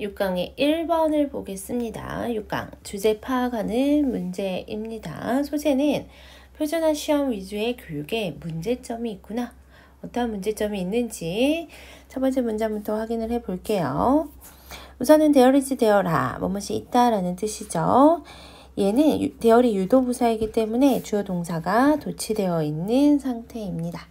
6강의 1번을 보겠습니다. 6강 주제 파악하는 문제입니다. 소재는 표준화 시험 위주의 교육에 문제점이 있구나. 어떠한 문제점이 있는지 첫 번째 문장부터 확인을 해 볼게요. 우선은 되어리지 되어라. 뭐뭇이 있다라는 뜻이죠. 얘는 대열이 유도부사이기 때문에 주어 동사가 도치되어 있는 상태입니다.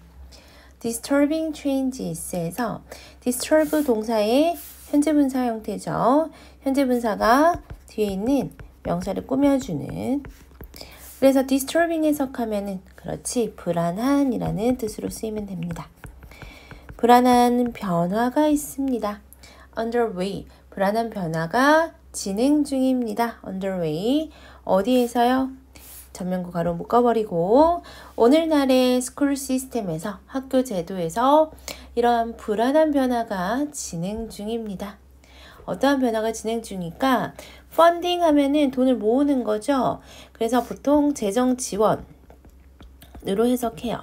disturbing changes에서 disturb 동사의 현재 분사 형태죠. 현재 분사가 뒤에 있는 명사를 꾸며주는 그래서 disturbing 해석하면은 그렇지 불안한이라는 뜻으로 쓰이면 됩니다. 불안한 변화가 있습니다. underway 불안한 변화가 진행 중입니다. underway 어디에서요? 전명구 괄호 묶어버리고 오늘날의 school system에서 학교 제도에서 이러한 불안한 변화가 진행 중입니다. 어떠한 변화가 진행 중이니까 펀딩 하면은 돈을 모으는 거죠. 그래서 보통 재정 지원으로 해석해요.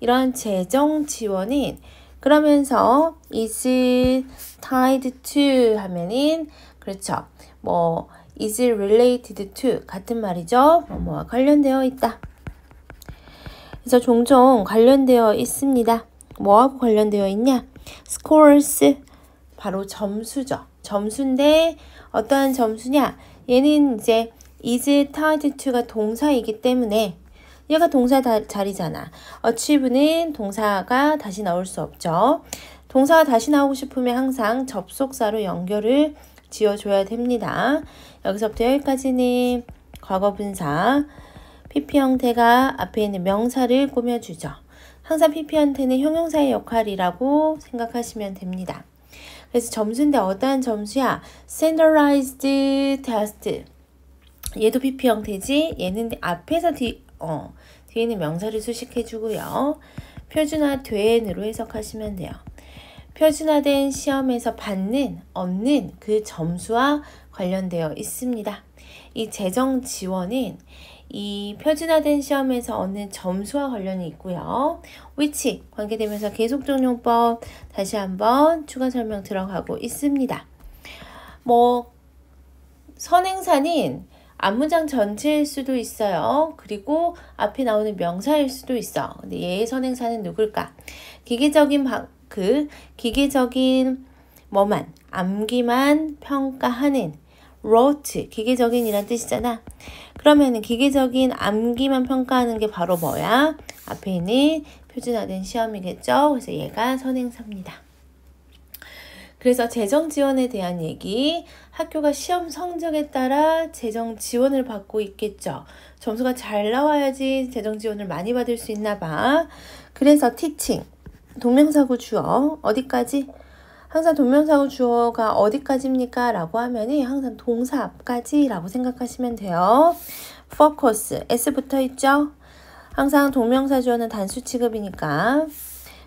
이러한 재정 지원은 그러면서 is tied to 하면은 그렇죠. 뭐 is related to 같은 말이죠. 뭐뭐와 관련되어 있다. 그래서 종종 관련되어 있습니다. 뭐하고 관련되어 있냐? scores 바로 점수죠. 점수인데 어떠한 점수냐? 얘는 이제 is tied to가 동사이기 때문에 얘가 동사 자리잖아. achieve는 동사가 다시 나올 수 없죠. 동사가 다시 나오고 싶으면 항상 접속사로 연결을 지어줘야 됩니다. 여기서부터 여기까지는 과거 분사. PP 형태가 앞에 있는 명사를 꾸며주죠. 항상 PP 형태는 형용사의 역할이라고 생각하시면 됩니다. 그래서 점수인데 어떠한 점수야? Standardized Test. 얘도 PP 형태지. 얘는 앞에서 뒤, 어, 뒤에 있는 명사를 수식해주고요. 표준화 된으로 해석하시면 돼요. 표준화된 시험에서 받는, 얻는 그 점수와 관련되어 있습니다. 이 재정 지원은 이 표준화된 시험에서 얻는 점수와 관련이 있고요. 위치 관계되면서 계속적용법 다시 한번 추가 설명 들어가고 있습니다. 뭐 선행사는 앞문장 전체일 수도 있어요. 그리고 앞에 나오는 명사일 수도 있어. 근데 얘의 선행사는 누굴까? 기계적인 방, 그 기계적인 뭐만 암기만 평가하는 wrote 기계적인 이란 뜻이잖아. 그러면은 기계적인 암기만 평가하는 게 바로 뭐야? 앞에 있는 표준화된 시험이겠죠. 그래서 얘가 선행사입니다. 그래서 재정 지원에 대한 얘기, 학교가 시험 성적에 따라 재정 지원을 받고 있겠죠. 점수가 잘 나와야지 재정 지원을 많이 받을 수 있나 봐. 그래서 티칭, 동명사구 주어, 어디까지? 항상 동명사구 주어가 어디까지입니까? 라고 하면은 항상 동사 앞까지 라고 생각하시면 돼요. focus, s 붙어 있죠? 항상 동명사 주어는 단수 취급이니까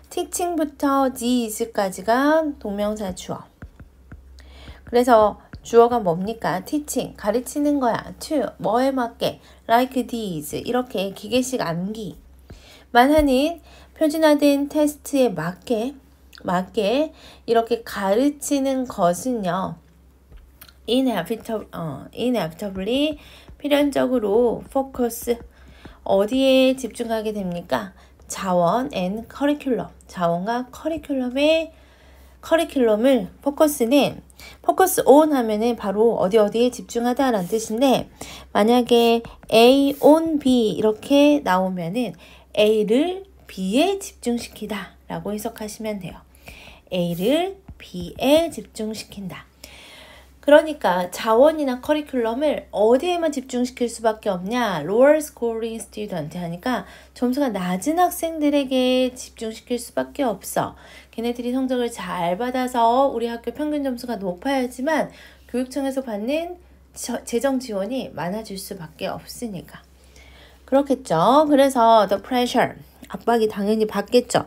teaching부터 these까지가 동명사 주어. 그래서 주어가 뭡니까? teaching, 가르치는 거야. to, 뭐에 맞게? like these, 이렇게 기계식 암기. 만 하는 표준화된 테스트에 맞게 맞게 이렇게 가르치는 것은요. inevitably, 어, inevitably 필연적으로 focus 어디에 집중하게 됩니까? 자원 and curriculum 자원과 커리큘럼의 커리큘럼을 포커스는 포커스 온 하면은 바로 어디 어디에 집중하다라는 뜻인데 만약에 A on B 이렇게 나오면은 A를 B에 집중시키다 라고 해석하시면 돼요. A를 B에 집중시킨다. 그러니까 자원이나 커리큘럼을 어디에만 집중시킬 수밖에 없냐? lower scoring student 하니까 점수가 낮은 학생들에게 집중시킬 수밖에 없어. 걔네들이 성적을 잘 받아서 우리 학교 평균 점수가 높아야지만 교육청에서 받는 저, 재정 지원이 많아질 수밖에 없으니까. 그렇겠죠. 그래서 the pressure 압박이 당연히 받겠죠.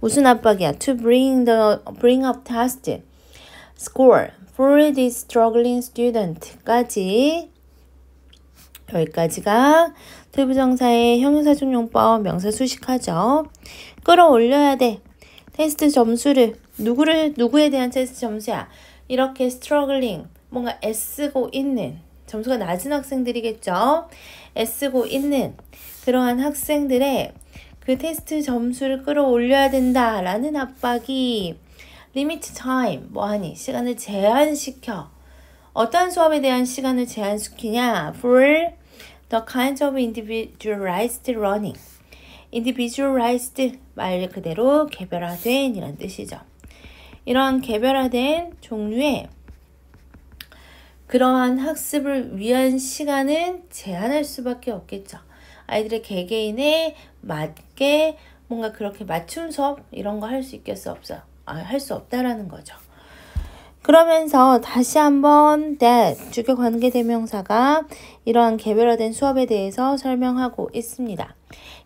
무슨 압박이야? To bring the bring up test score for this struggling student까지 여기까지가 to부정사의 형용사적용법 명사 수식하죠. 끌어올려야 돼. 테스트 점수를 누구를 누구에 대한 테스트 점수야? 이렇게 struggling 뭔가 애쓰고 있는 점수가 낮은 학생들이겠죠. 애쓰고 있는 그러한 학생들의 그 테스트 점수를 끌어올려야 된다 라는 압박이 limit time 뭐하니 시간을 제한시켜 어떤 수업에 대한 시간을 제한시키냐 for the kinds of individualized learning individualized 말 그대로 개별화된 이란 뜻이죠. 이런 개별화된 종류의 그러한 학습을 위한 시간은 제한할 수밖에 없겠죠. 아이들의 개개인에 맞게 뭔가 그렇게 맞춤 수업 이런 거 할 수 있겠어 없어요. 아, 할 수 없다라는 거죠. 그러면서 다시 한번 that 주격 관계 대명사가 이러한 개별화된 수업에 대해서 설명하고 있습니다.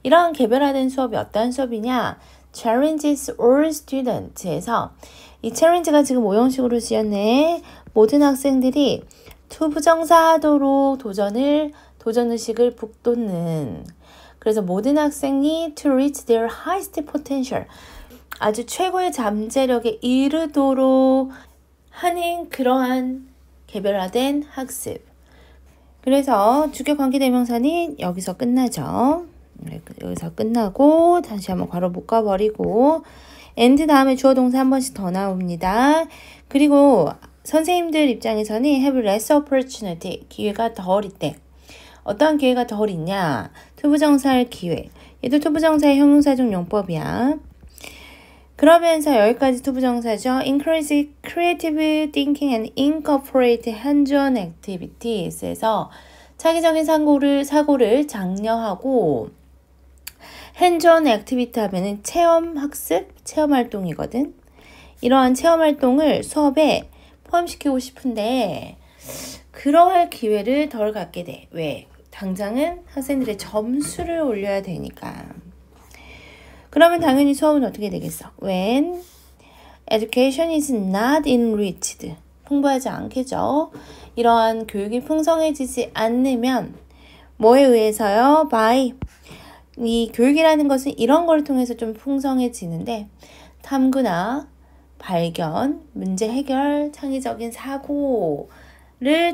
이러한 개별화된 수업이 어떤 수업이냐? challenges all students에서 이 challenge가 지금 오형식으로 쓰였네. 모든 학생들이 투부정사하도록 도전을 도전의식을 북돋는 그래서 모든 학생이 to reach their highest potential 아주 최고의 잠재력에 이르도록 하는 그러한 개별화된 학습. 그래서 주격 관계 대명사는 여기서 끝나죠. 네, 여기서 끝나고 다시 한번 괄호 묶어버리고 and 다음에 주어 동사 한 번씩 더 나옵니다. 그리고 선생님들 입장에서는 have less opportunity 기회가 덜 있대. 어떠한 기회가 덜 있냐? to부정사할 기회. 얘도 to부정사의 형용사적 용법이야. 그러면서 여기까지 투부정사죠. encourage creative thinking and incorporate hands-on activities에서 창의적인 사고를, 사고를 장려하고 hands-on activity 하면은 체험 학습, 체험 활동이거든. 이러한 체험 활동을 수업에 포함시키고 싶은데 그러할 기회를 덜 갖게 돼. 왜? 당장은 학생들의 점수를 올려야 되니까. 그러면 당연히 수업은 어떻게 되겠어? When education is not enriched. 풍부하지 않겠죠? 이러한 교육이 풍성해지지 않으면 뭐에 의해서요? by 이 교육이라는 것은 이런 걸 통해서 좀 풍성해지는데 탐구나 발견, 문제 해결, 창의적인 사고를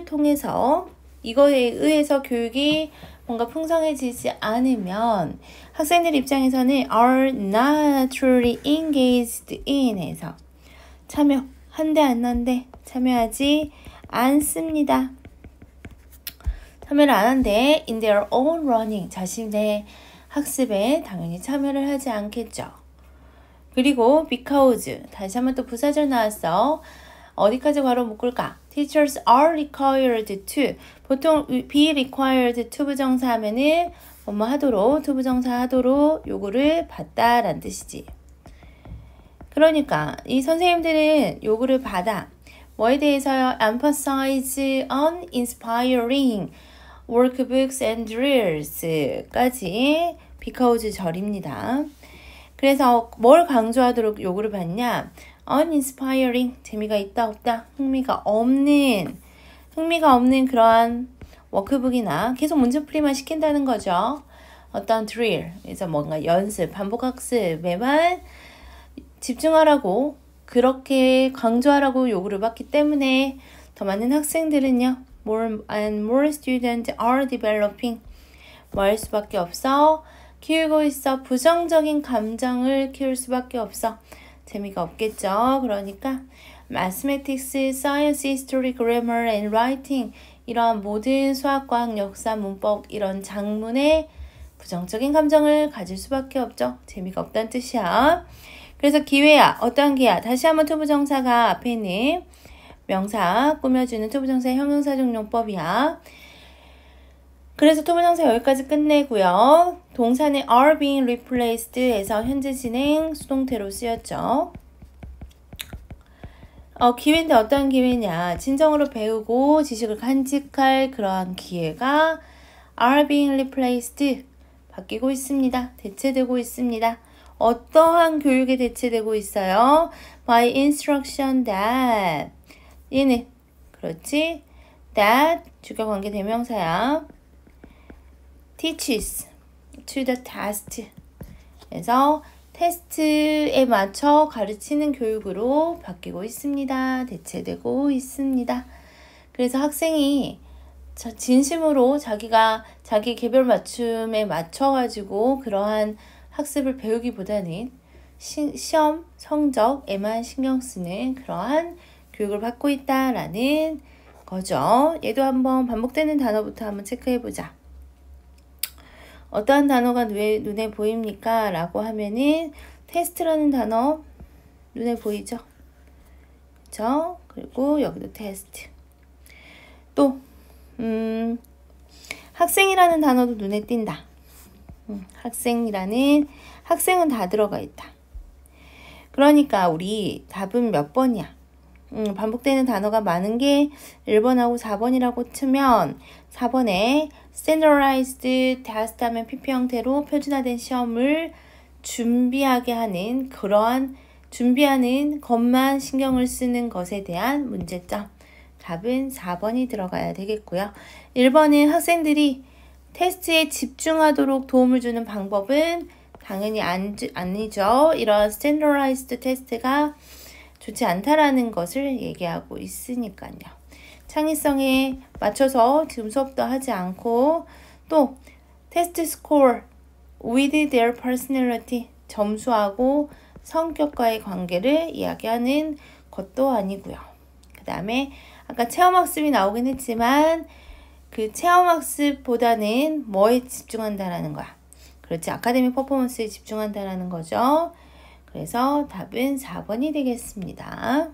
통해서 이거에 의해서 교육이 뭔가 풍성해지지 않으면 학생들 입장에서는 are not truly engaged in에서 참여 한대 안 난대 참여하지 않습니다. 참여를 안 한대 in their own learning 자신의 학습에 당연히 참여를 하지 않겠죠. 그리고 because 다시 한번 또 부사절 나왔어. 어디까지 괄호 묶을까? Teachers are required to 보통 be required to 부정사 하면은 뭐뭐 하도록 to 부정사 하도록 요구를 받다라는 뜻이지. 그러니까 이 선생님들은 요구를 받아 뭐에 대해서요? emphasize on inspiring workbooks and drills까지 because 절입니다. 그래서 뭘 강조하도록 요구를 받냐? Uninspiring 재미가 있다 없다 흥미가 없는 흥미가 없는 그러한 워크북이나 계속 문제풀이만 시킨다는 거죠. 어떤 drill 그래서 뭔가 연습 반복 학습에만 집중하라고 그렇게 강조하라고 요구를 받기 때문에 더 많은 학생들은요 more and more students are developing. 뭐할 수밖에 없어. 키우고 있어. 부정적인 감정을 키울 수밖에 없어 재미가 없겠죠. 그러니까 mathematics, science, history, grammar and writing 이러한 모든 수학, 과학, 역사, 문법 이런 작문에 부정적인 감정을 가질 수밖에 없죠. 재미가 없다는 뜻이야. 그래서 기회야. 어떠한 기회야? 다시 한번 투부정사가 앞에 있는 명사 꾸며주는 투부정사의 형용사 적 용법이야. 그래서 투부정사 여기까지 끝내고요. 동사는 are being replaced 해서 현재 진행 수동태로 쓰였죠. 어, 기회인데 어떤 기회냐. 진정으로 배우고 지식을 간직할 그러한 기회가 are being replaced 바뀌고 있습니다. 대체되고 있습니다. 어떠한 교육에 대체되고 있어요? by instruction that 얘는 그렇지? that 주격 관계 대명사야. Teaches to the test. 그래서 테스트에 맞춰 가르치는 교육으로 바뀌고 있습니다. 대체되고 있습니다. 그래서 학생이 진심으로 자기가 자기 개별 맞춤에 맞춰가지고 그러한 학습을 배우기보다는 시, 시험 성적에만 신경 쓰는 그러한 교육을 받고 있다라는 거죠. 얘도 한번 반복되는 단어부터 한번 체크해 보자. 어떠한 단어가 눈에, 눈에 보입니까? 라고 하면은 테스트라는 단어 눈에 보이죠? 그죠? 그리고 여기도 테스트. 또, 음, 학생이라는 단어도 눈에 띈다. 음, 학생이라는, 학생은 다 들어가 있다. 그러니까 우리 답은 몇 번이야? 음, 반복되는 단어가 많은 게 1번하고 4번이라고 치면 4번에 standardized test 하면 PP 형태로 표준화된 시험을 준비하게 하는 그러한 준비하는 것만 신경을 쓰는 것에 대한 문제점. 답은 4번이 들어가야 되겠고요. 1번은 학생들이 테스트에 집중하도록 도움을 주는 방법은 당연히 안, 아니죠. 이런 standardized 테스트가 좋지 않다라는 것을 얘기하고 있으니까요. 창의성에 맞춰서 지금 수업도 하지 않고 또 테스트 스코어 with their personality 점수하고 성격과의 관계를 이야기하는 것도 아니고요. 그 다음에 아까 체험학습이 나오긴 했지만 그 체험학습보다는 뭐에 집중한다라는 거야. 그렇지 아카데미 퍼포먼스에 집중한다라는 거죠. 그래서 답은 4번이 되겠습니다.